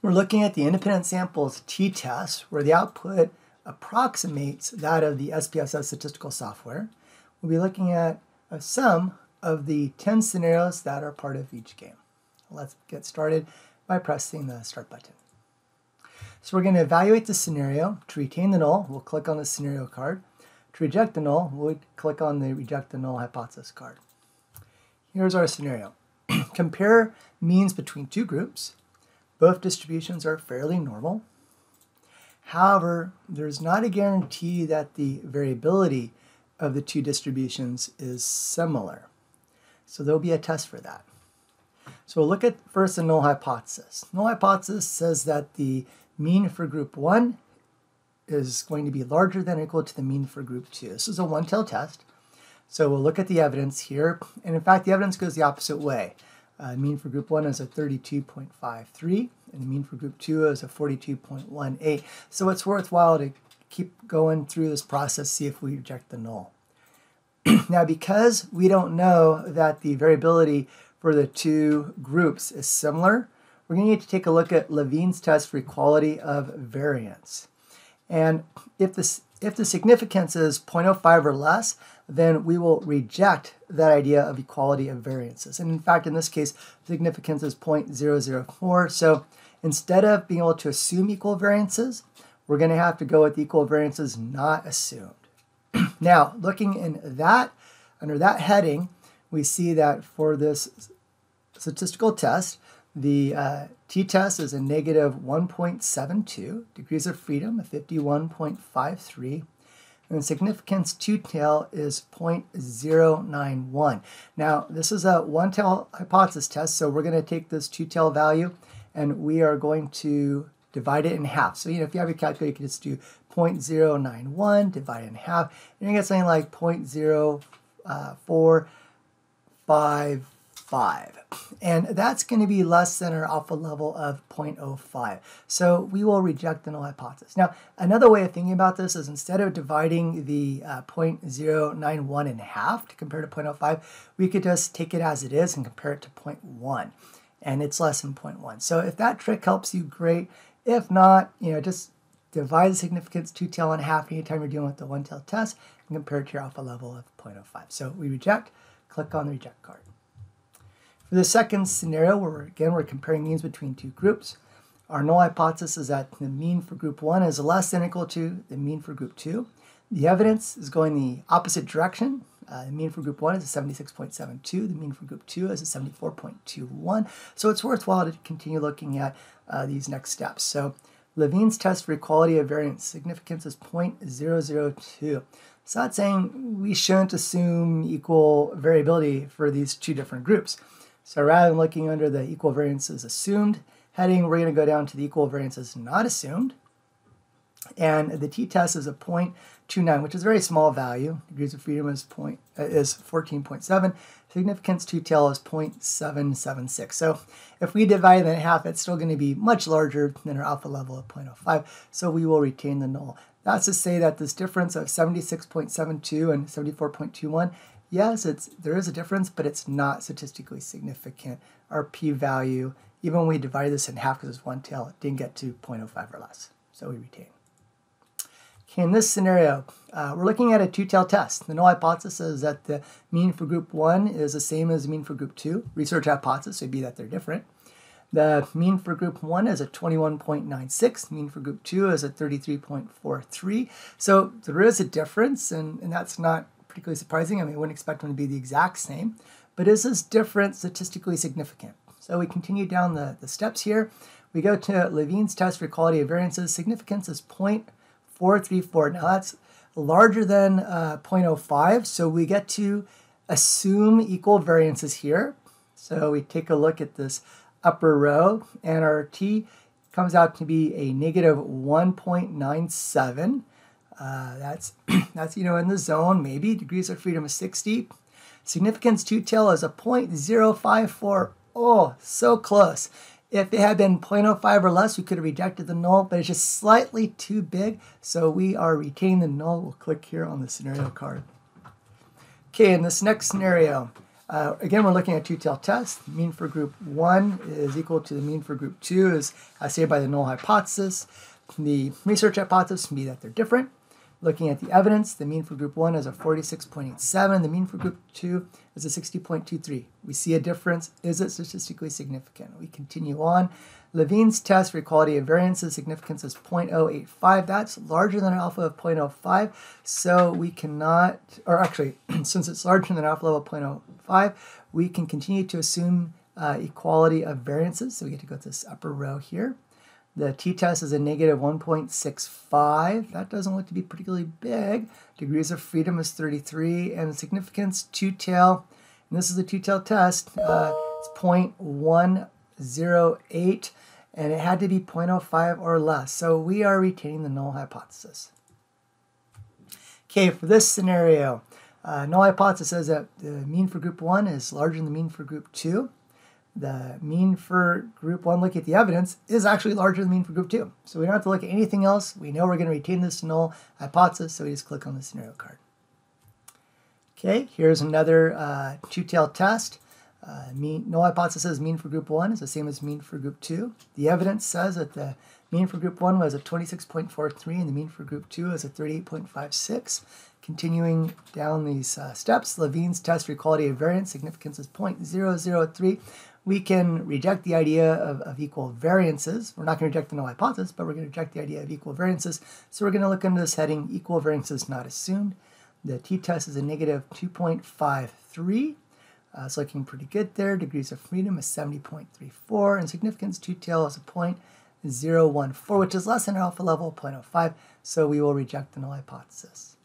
We're looking at the independent samples t-test where the output approximates that of the SPSS statistical software. We'll be looking at a sum of the 10 scenarios that are part of each game. Let's get started by pressing the start button. So we're going to evaluate the scenario. To retain the null, we'll click on the scenario card. To reject the null, we'll click on the reject the null hypothesis card. Here's our scenario. Compare means between two groups. Both distributions are fairly normal. However, there's not a guarantee that the variability of the two distributions is similar. So there'll be a test for that. So we'll look at first the null hypothesis. Null hypothesis says that the mean for group 1 is going to be larger than or equal to the mean for group 2. This is a one-tailed test. So we'll look at the evidence here. And in fact, the evidence goes the opposite way. Uh, mean for group 1 is a 32.53, and the mean for group 2 is a 42.18. So it's worthwhile to keep going through this process, see if we reject the null. now, because we don't know that the variability for the two groups is similar, we're going to need to take a look at Levene's test for equality of variance. And if this if the significance is 0.05 or less, then we will reject that idea of equality of variances. And in fact, in this case, significance is 0.004. So instead of being able to assume equal variances, we're going to have to go with equal variances not assumed. now, looking in that, under that heading, we see that for this statistical test, the uh, t-test is a negative 1.72, degrees of freedom of 51.53, and significance two-tail is 0.091. Now, this is a one-tail hypothesis test, so we're going to take this two-tail value and we are going to divide it in half. So, you know, if you have your calculator, you can just do 0.091, divided in half, and you get something like 0.0455 5. And that's going to be less than our alpha level of 0.05. So we will reject the null hypothesis. Now, another way of thinking about this is instead of dividing the uh, 0.091 in half to compare to 0.05, we could just take it as it is and compare it to 0.1. And it's less than 0.1. So if that trick helps you, great. If not, you know, just divide the significance two-tail in half anytime you're dealing with the one-tail test and compare it to your alpha level of 0.05. So we reject, click on the reject card. For the second scenario, where again we're comparing means between two groups, our null hypothesis is that the mean for group 1 is less than or equal to the mean for group 2. The evidence is going the opposite direction. Uh, the mean for group 1 is a 76.72. The mean for group 2 is a 74.21. So it's worthwhile to continue looking at uh, these next steps. So Levene's test for equality of variance significance is 0.002. So that's saying we shouldn't assume equal variability for these two different groups. So rather than looking under the equal variances assumed heading, we're going to go down to the equal variances not assumed. And the t-test is a 0.29, which is a very small value. Degrees of freedom is, point, uh, is 14.7. Significance two-tail is 0.776. So if we divide that in half, it's still going to be much larger than our alpha level of 0.05. So we will retain the null. That's to say that this difference of 76.72 and 74.21 yes, it's there is a difference, but it's not statistically significant. Our p-value, even when we divided this in half because it's one tail, it didn't get to 0.05 or less. So we retain. Okay, in this scenario, uh, we're looking at a two-tail test. The null hypothesis is that the mean for group 1 is the same as the mean for group 2. Research hypothesis would be that they're different. The mean for group 1 is a 21.96, mean for group 2 is a 33.43. So there is a difference, and, and that's not particularly surprising. I mean, I wouldn't expect them to be the exact same, but is this difference statistically significant? So we continue down the, the steps here. We go to Levene's test for equality of variances. Significance is 0.434. Now that's larger than uh, 0.05, so we get to assume equal variances here. So we take a look at this upper row, and our t comes out to be a negative 1.97. Uh, that's that's you know in the zone maybe degrees of freedom is 60 significance two tail is a 0.054 oh so close if it had been 0.05 or less we could have rejected the null but it's just slightly too big so we are retaining the null we'll click here on the scenario card okay in this next scenario Uh, again, we're looking at two-tail test. Mean for group 1 is equal to the mean for group 2 as stated by the null hypothesis. The research hypothesis can be that they're different. Looking at the evidence, the mean for group 1 is a 46.87, the mean for group 2 is a 60.23. We see a difference. Is it statistically significant? We continue on. Levene's test for equality of variances significance is 0.085. That's larger than an alpha of 0.05, so we cannot, or actually, since it's larger than alpha level 0.05, we can continue to assume uh, equality of variances. So we get to go to this upper row here. The t-test is a negative 1.65. That doesn't look to be particularly big. Degrees of freedom is 33, and significance, two-tail, and this is a two-tail test, uh, it's 0.108, and it had to be 0.05 or less. So we are retaining the null hypothesis. Okay, for this scenario, uh, null hypothesis says that the mean for group 1 is larger than the mean for group 2 the mean for group one, look at the evidence, is actually larger than mean for group two. So we don't have to look at anything else. We know we're going to retain this null hypothesis, so we just click on the scenario card. Okay, here's another uh, two-tailed test. Uh, mean, null hypothesis mean for group one is the same as mean for group two. The evidence says that the mean for group one was a 26.43 and the mean for group two is a 38.56. Continuing down these uh, steps, Levene's test for equality of variance significance is 0.003 we can reject the idea of, of equal variances. We're not going to reject the null hypothesis, but we're going to reject the idea of equal variances. So we're going to look into this heading, equal variances not assumed. The t-test is a negative 2.53. Uh, it's looking pretty good there. Degrees of freedom is 70.34, and significance two-tail is a 0.014, which is less than our alpha level 0.05, so we will reject the null hypothesis.